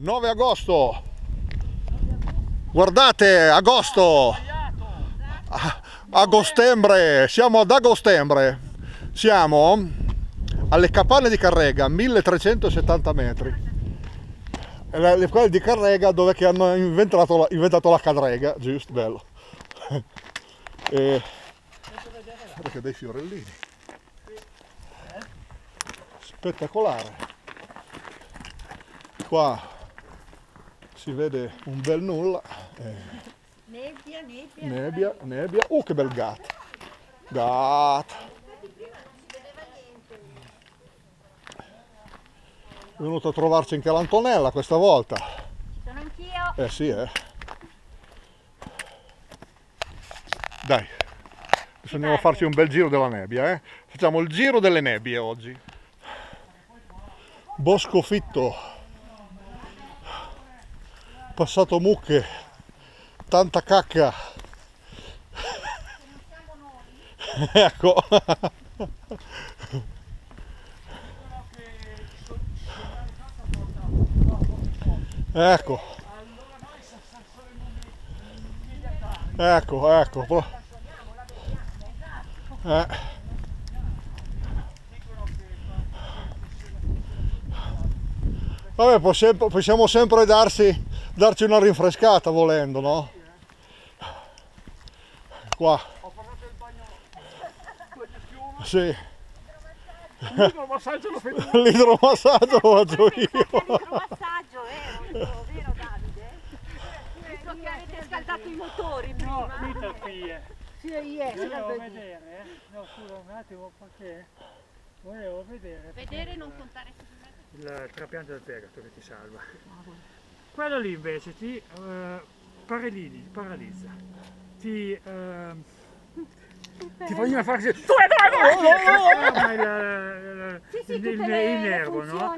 9 agosto. Guardate, agosto. Agostembre, siamo ad Agostembre. Siamo alle capanne di Carrega, 1370 metri. E le, le- quelle di Carrega dove che hanno inventato la, inventato la cadrega, giusto, bello. E... Perché dei fiorellini. Spettacolare. Qua si vede un bel nulla. eh, Nebbia, nebbia. nebbia, nebbia. Uh, che bel gatto. Gatto. È venuto a trovarci anche l'Antonella questa volta. Ci sono anch'io. Eh sì, eh. Dai, adesso andiamo a farci un bel giro della nebbia, eh. Facciamo il giro delle nebbie oggi. Bosco fitto. Passato mucche. Tanta cacca. ecco. ecco. Ecco, ecco. Eh. Vabbè, possiamo sempre darsi, darci una rinfrescata volendo, no? Qua. Sì, L'ultimo massaggio l'ho fatto l'idromassaggio lo faccio io. L'idromassaggio, vero? Vero Davide? Visto che avete scaldato i motori No, prima. mica qui. Sì, ieri. Volevo vedere, eh. No, scusa un attimo perché volevo vedere Vedere e non contare su di me. il trapianto del fegato che ti salva. Quello lì invece ti eh, paralisi- paralizza. Ti, ehm, ti fa venire a farsi. Tu è il, Sì, sì, il, il- le, il nervo, no?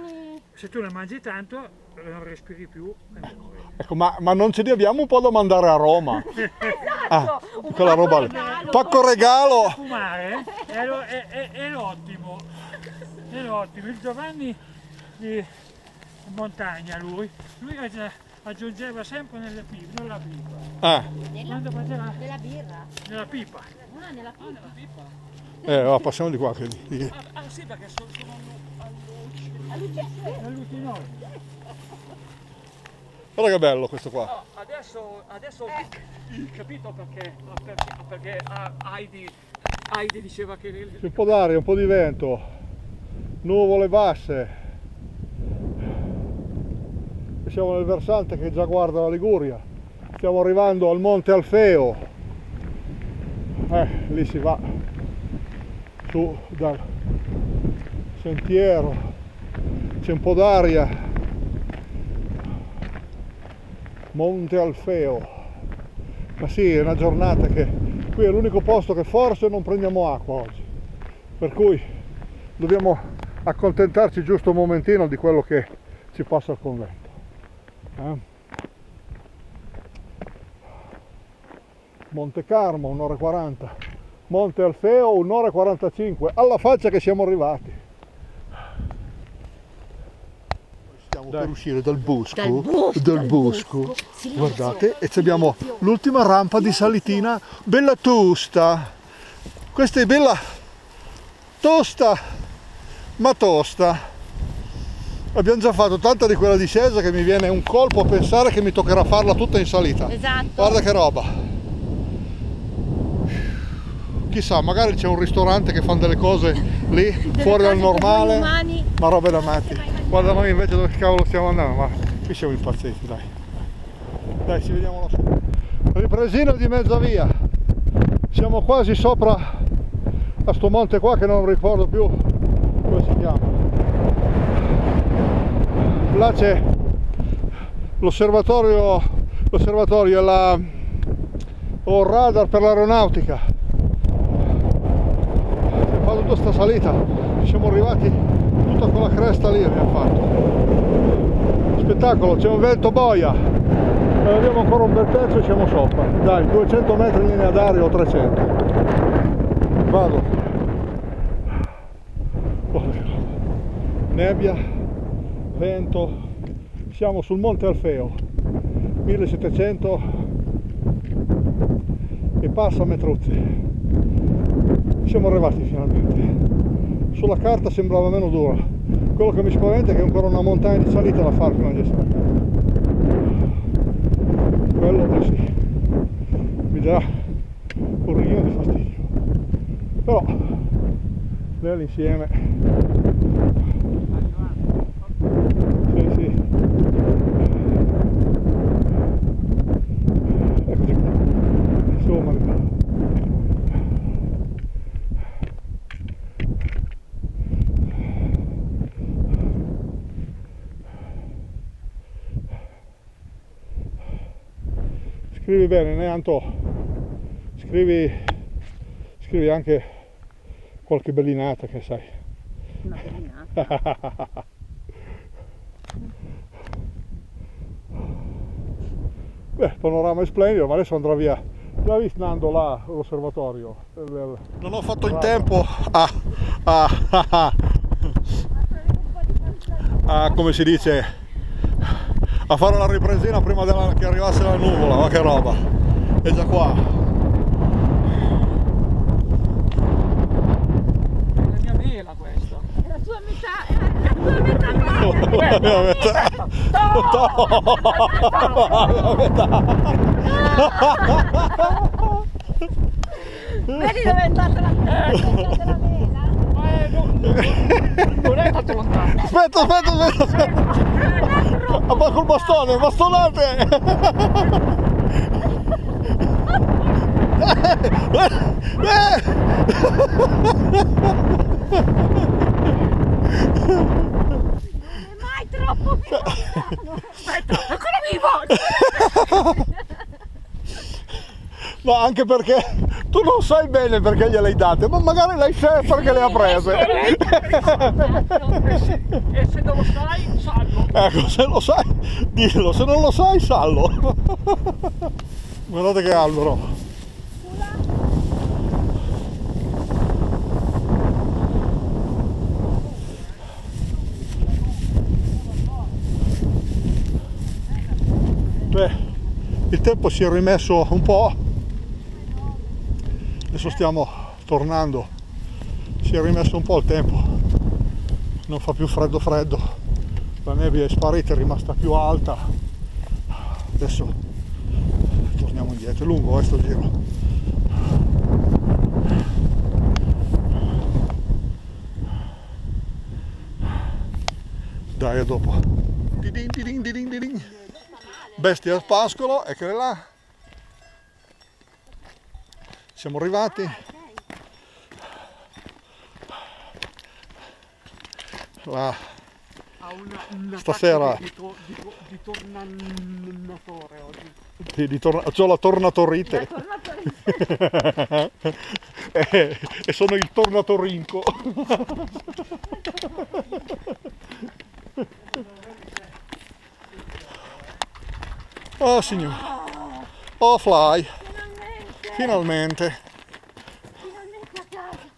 Se tu ne mangi tanto eh, non respiri più e. Ecco, ma, ma non ce li abbiamo un po' da mandare a Roma? Ah, Un quella roba lì. regalo. Pacco regalo. fumare è, lo- è- è- è l'ottimo, è l'ottimo. Il Giovanni montagna lui, lui aggi- aggiungeva sempre nelle pipe, nella pipa. Ah, Nella, Quando faceva nella birra. nella pipa. Ah, nella pipa. eh, va, passiamo di qua. Che, di- Ah, sì, perché sono, allucinanti. Guarda che bello questo qua. No, adesso, adesso ho capito perché, perché, perché ah, Heidi, Heidi diceva che C'è un po' d'aria, un po' di vento, nuvole basse. Siamo nel versante che già guarda la Liguria. Stiamo arrivando al Monte Alfeo. Eh, lì si va su dal sentiero. C'è un po' d'aria. Monte Alfeo. Ma sì, è una giornata che qui è l'unico posto che forse non prendiamo acqua oggi. Per cui dobbiamo accontentarci giusto un momentino di quello che ci passa al convento. Eh? Monte Carmo, un'ora e 40. Monte Alfeo, un'ora e 45. Alla faccia che siamo arrivati. Stiamo Dai. per uscire dal bosco, Dal bosco, dal dal bosco. Silenzio, Guardate, e ci abbiamo l'ultima rampa di salitina, bella tosta. Questa è bella tosta, ma tosta. Abbiamo già fatto tanta di quella discesa che mi viene un colpo a pensare che mi toccherà farla tutta in salita. Esatto. Guarda che roba. Chissà, magari c'è un ristorante che fanno delle cose lì, fuori dal normale. Ma robe da matti. Guarda noi invece dove cavolo stiamo andando, ma qui siamo impazziti, dai. Dai, ci vediamo lassù. Ripresina di mezza via. Siamo quasi sopra a sto monte qua che non ricordo più come si chiama. Là c'è l'osservatorio, l'osservatorio la, o il radar per l'aeronautica. Abbiamo fatto tutta sta salita, siamo arrivati tutta quella cresta lì abbiamo fatto. Spettacolo, c'è un vento boia. Abbiamo ancora un bel pezzo e siamo sopra. Dai, 200 metri in linea d'aria o 300. Vado. Guarda. Nebbia, vento, siamo sul Monte Alfeo, 1700 e passa Metruzzi. Siamo arrivati finalmente. Sulla carta sembrava meno dura. Quello che mi spaventa è che è ancora una montagna di salita da fare prima di essere a. Quello eh sì, mi dà un righino di fastidio. Però, belli insieme. Sì, sì. Eccoci qua. Insomma, scrivi bene, né Anto? Scrivi, scrivi anche qualche bellinata che sai. Una bellinata. Beh, panorama è splendido, ma adesso andrà via. Già visto Nando là l'osservatorio. Non ho fatto in tempo a, a, a, a, come si dice, a fare la ripresina prima della, che arrivasse la nuvola, ma che roba. È già qua. È la mia mela questa. È la tua metà, è la tua metà. La mia metà. Vedi dove è andata la mela? della mela? Ma è, non, non è tanto lontano. Aspetta, aspetta, aspetta, aspetta. Ah, ma col bastone, bastonate! Non è mai troppo piano. Aspetta, è ancora vivo! No, anche perché tu non sai bene perché gliele hai date, ma magari lei sa perché le ha prese. E se, e se non lo sai, salvo. Ecco, se lo sai, dillo, se non lo sai, sallo. Guardate che albero. Beh, il tempo si è rimesso un po'. Adesso stiamo tornando. Si è rimesso un po' il tempo. Non fa più freddo freddo. La nebbia è sparita, è rimasta più alta. Adesso torniamo indietro. È lungo questo giro. Dai, a dopo. Didin, didin, didin, didin. Bestia al pascolo, eccole là. Siamo arrivati. La, Ha una, una Stasera. di, to- di, di tornatore oggi. di, di torna- c'ho la tornatorite e, e sono il tornatorinco. Oh signore. Oh fly. Finalmente.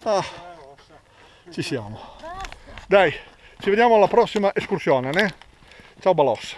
Ah, ci siamo. Dai, ci vediamo alla prossima escursione, né? Ciao Balos.